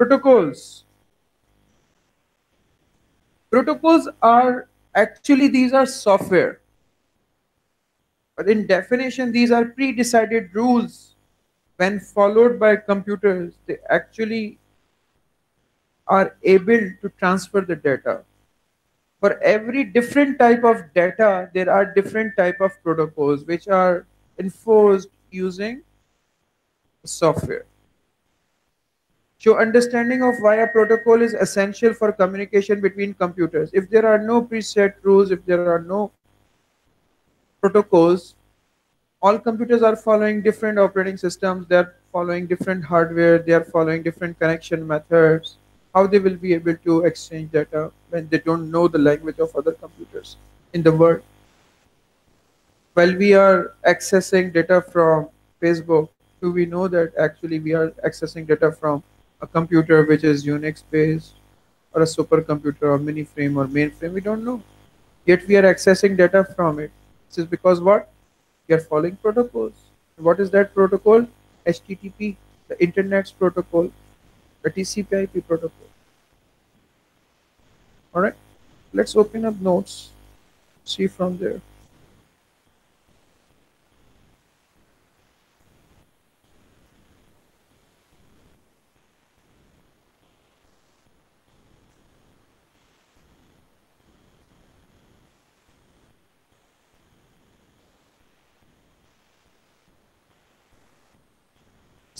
Protocols. Protocols are actually these are software. But in definition, these are pre-decided rules. When followed by computers, they actually are able to transfer the data. For every different type of data, there are different type of protocols which are enforced using software. So understanding of why a protocol is essential for communication between computers. If there are no preset rules, if there are no protocols, all computers are following different operating systems, they're following different hardware, they are following different connection methods. How they will be able to exchange data when they don't know the language of other computers in the world. While we are accessing data from Facebook, do we know that actually we are accessing data from a computer which is Unix based or a supercomputer or mini frame or mainframe, we don't know. Yet we are accessing data from it. This is because what? We are following protocols. What is that protocol? HTTP, the Internet's protocol, the TCP/IP protocol. All right, let's open up notes, see from there.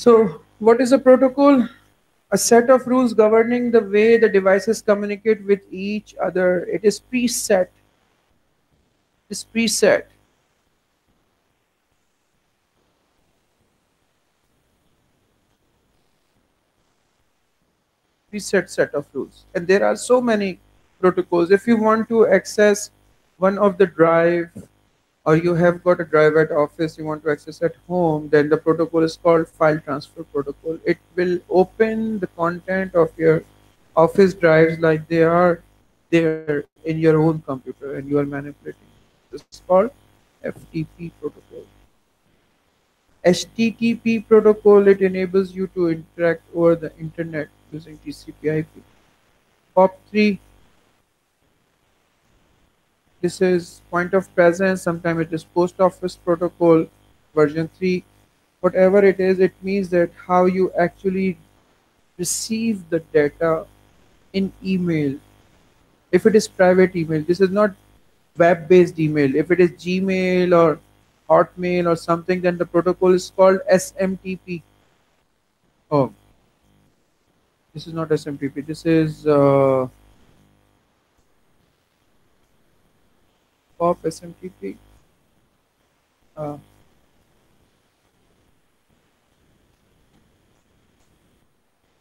So what is a protocol? A set of rules governing the way the devices communicate with each other. It is preset. It is preset. preset set of rules and there are so many protocols if you want to access one of the drive or you have got a drive at office you want to access at home then the protocol is called file transfer protocol. It will open the content of your office drives like they are there in your own computer and you are manipulating this is called ftp protocol. Http protocol it enables you to interact over the internet using tcp ip pop3 this is point of presence. Sometimes it is post office protocol version 3 whatever it is it means that how you actually receive the data in email. If it is private email this is not web based email. If it is gmail or hotmail or something then the protocol is called smtp oh this is not smtp this is uh, of SMTP. Uh,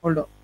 hold on.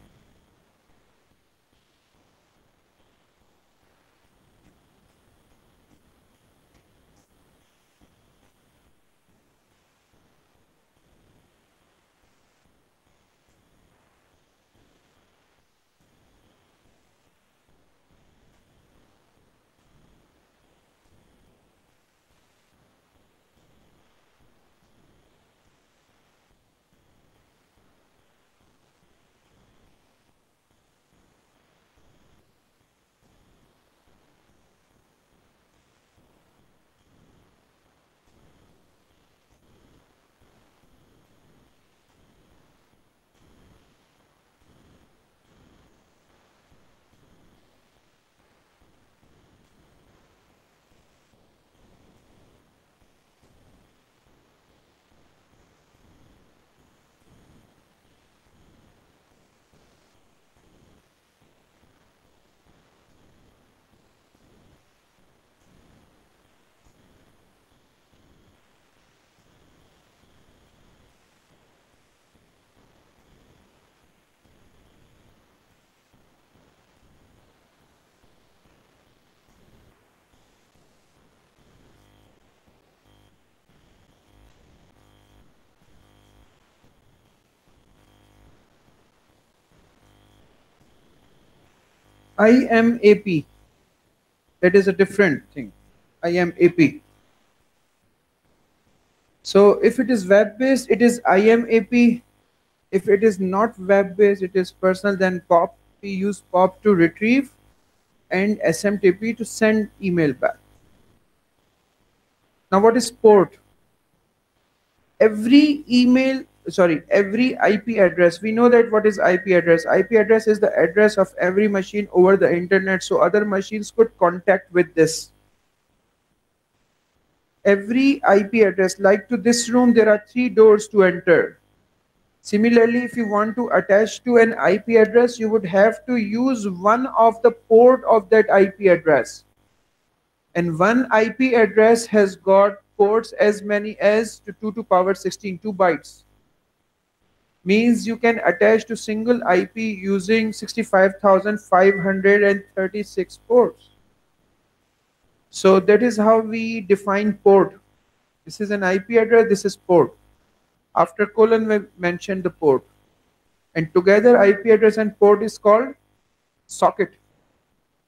IMAP. That is a different thing. IMAP. So if it is web-based, it is IMAP. If it is not web-based, it is personal, then POP, we use POP to retrieve and SMTP to send email back. Now what is port? Every email, sorry, every IP address, we know that what is IP address? IP address is the address of every machine over the internet so other machines could contact with this. Every IP address, like to this room, there are three doors to enter. Similarly, if you want to attach to an IP address, you would have to use one of the port of that IP address. And one IP address has got ports as many as to 2 to power 16, 2 bytes. Means you can attach to single IP using 65,536 ports. So that is how we define port. This is an IP address, this is port. After colon, we mention the port. And together IP address and port is called socket.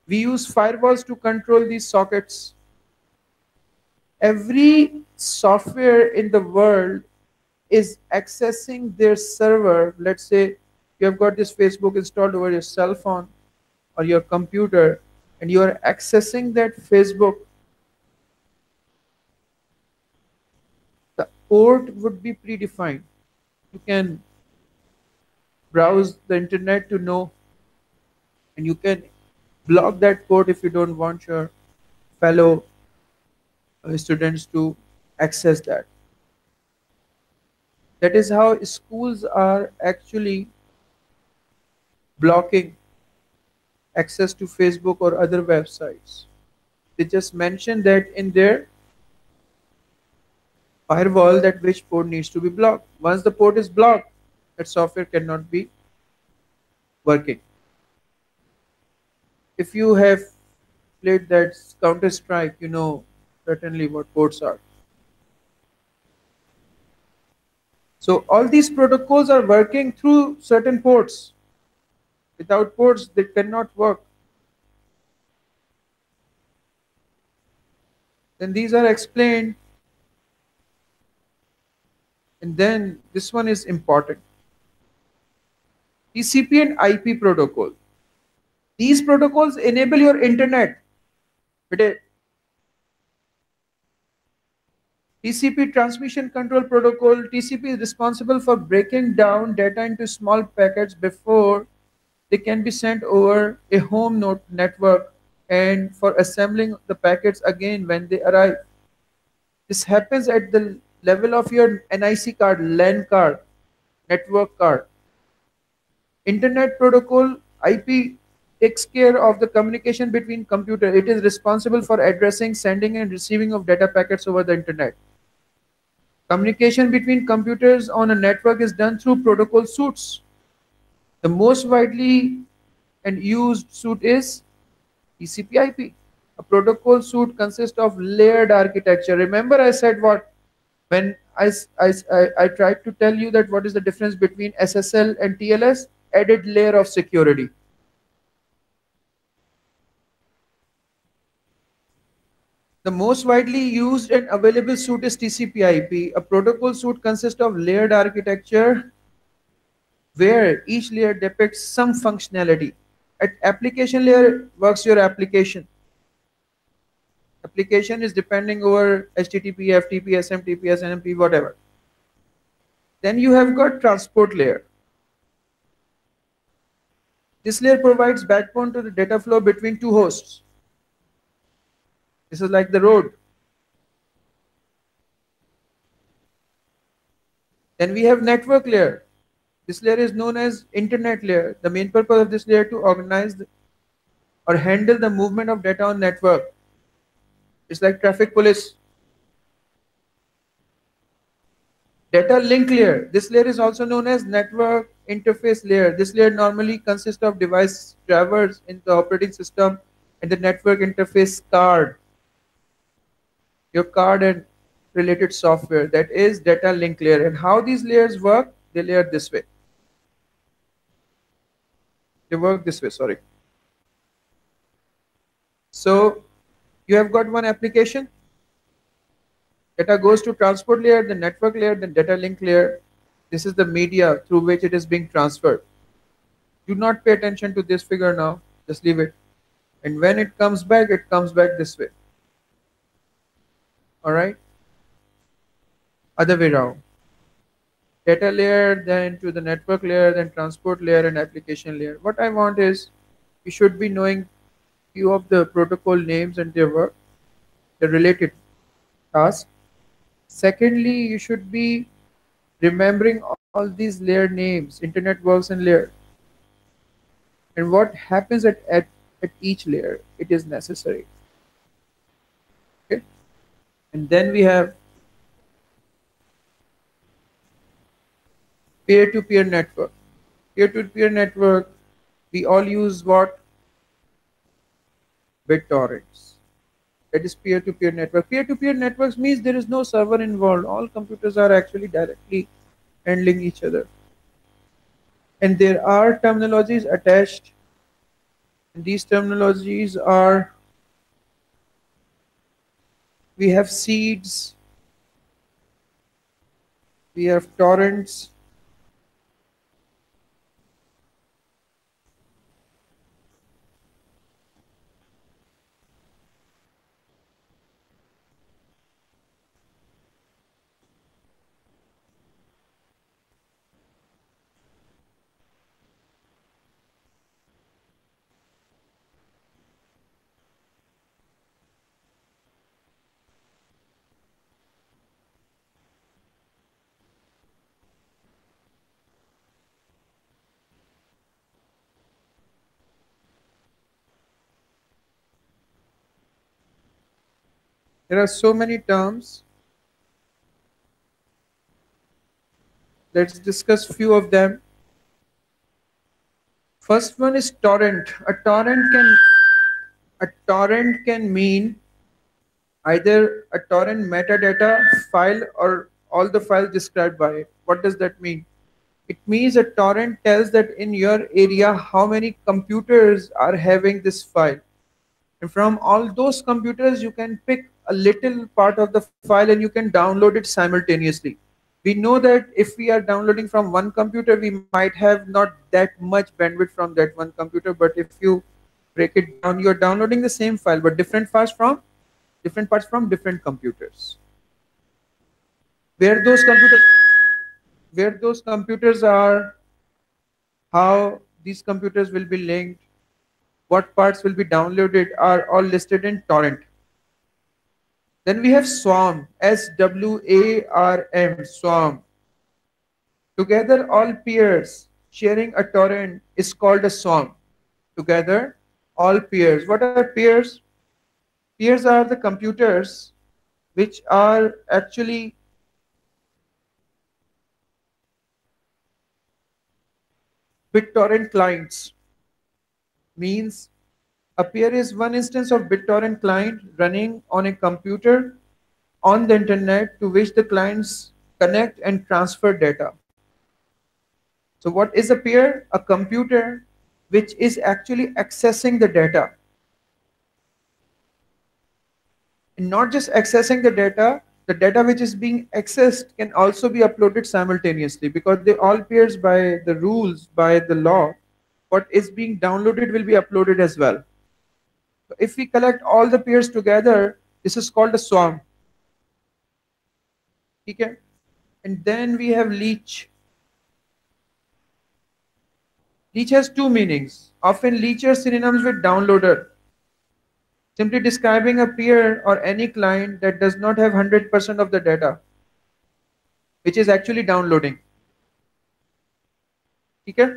We use firewalls to control these sockets. Every software in the world is accessing their server. Let's say you have got this Facebook installed over your cell phone or your computer and you are accessing that Facebook The port would be predefined. You can browse the internet to know and you can block that port if you don't want your fellow uh, students to access that. That is how schools are actually blocking access to Facebook or other websites. They just mention that in their firewall that which port needs to be blocked. Once the port is blocked, that software cannot be working. If you have played that Counter Strike, you know certainly what ports are. So all these protocols are working through certain ports. Without ports, they cannot work. Then these are explained and then this one is important. TCP and IP protocol. These protocols enable your internet. Uh, TCP transmission control protocol. TCP is responsible for breaking down data into small packets before they can be sent over a home network and for assembling the packets again when they arrive. This happens at the level of your NIC card, LAN card, network card. Internet protocol IP takes care of the communication between computer. It is responsible for addressing, sending and receiving of data packets over the internet. Communication between computers on a network is done through protocol suites. The most widely and used suite is TCP IP. A protocol suite consists of layered architecture. Remember I said what? when I, I, I tried to tell you that what is the difference between SSL and TLS, added layer of security. The most widely used and available suite is TCP/IP. A protocol suite consists of layered architecture where each layer depicts some functionality. At application layer works your application application is depending over HTTP, FTP, SMTP, SNMP, whatever. Then you have got transport layer. This layer provides backbone to the data flow between two hosts. This is like the road. Then we have network layer. This layer is known as internet layer. The main purpose of this layer to organize the, or handle the movement of data on network. It's like traffic police. Data link layer. This layer is also known as network interface layer. This layer normally consists of device drivers in the operating system and the network interface card. Your card and related software. That is data link layer. And how these layers work? They layer this way. They work this way, sorry. So you have got one application data goes to transport layer then network layer then data link layer This is the media through which it is being transferred. Do not pay attention to this figure now. Just leave it. And when it comes back, it comes back this way. All right. Other way around. Data layer, then to the network layer, then transport layer and application layer. What I want is you should be knowing few of the protocol names and their work, the related tasks. Secondly, you should be remembering all these layer names, internet works and layer. And what happens at, at, at each layer, it is necessary. And then we have peer-to-peer -peer network. Peer-to-peer -peer network, we all use what? BitTorrents. That is peer-to-peer -peer network. Peer-to-peer -peer networks means there is no server involved. All computers are actually directly handling each other. And there are terminologies attached. And these terminologies are we have seeds, we have torrents, There are so many terms. Let's discuss few of them. First one is torrent. A torrent can a torrent can mean either a torrent metadata file or all the files described by it. What does that mean? It means a torrent tells that in your area how many computers are having this file. And from all those computers, you can pick a little part of the file and you can download it simultaneously. We know that if we are downloading from one computer, we might have not that much bandwidth from that one computer. But if you break it down, you're downloading the same file, but different parts from different parts from different computers. Where those computers where those computers are, how these computers will be linked, what parts will be downloaded are all listed in torrent. Then we have swarm, S-W-A-R-M, swarm. Together, all peers sharing a torrent is called a swarm. Together, all peers. What are peers? Peers are the computers which are actually BitTorrent clients. Means a peer is one instance of BitTorrent client running on a computer on the internet to which the clients connect and transfer data. So what is a peer? A computer which is actually accessing the data. And not just accessing the data, the data which is being accessed can also be uploaded simultaneously because they all peers by the rules, by the law, what is being downloaded will be uploaded as well. If we collect all the peers together, this is called a swarm. Okay? And then we have leech. Leech has two meanings. Often leech are synonyms with downloader. Simply describing a peer or any client that does not have 100% of the data, which is actually downloading. Okay?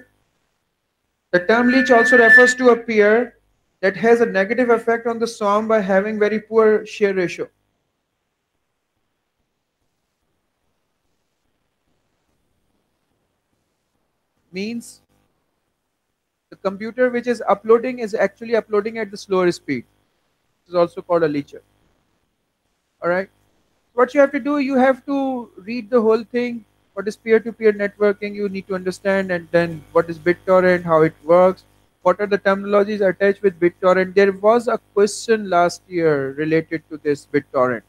The term leech also refers to a peer that has a negative effect on the swarm by having very poor share ratio. Means the computer which is uploading is actually uploading at the slower speed. This is also called a leecher. Alright. What you have to do, you have to read the whole thing. What is peer-to-peer -peer networking? You need to understand and then what is BitTorrent, how it works, what are the terminologies attached with BitTorrent? There was a question last year related to this BitTorrent.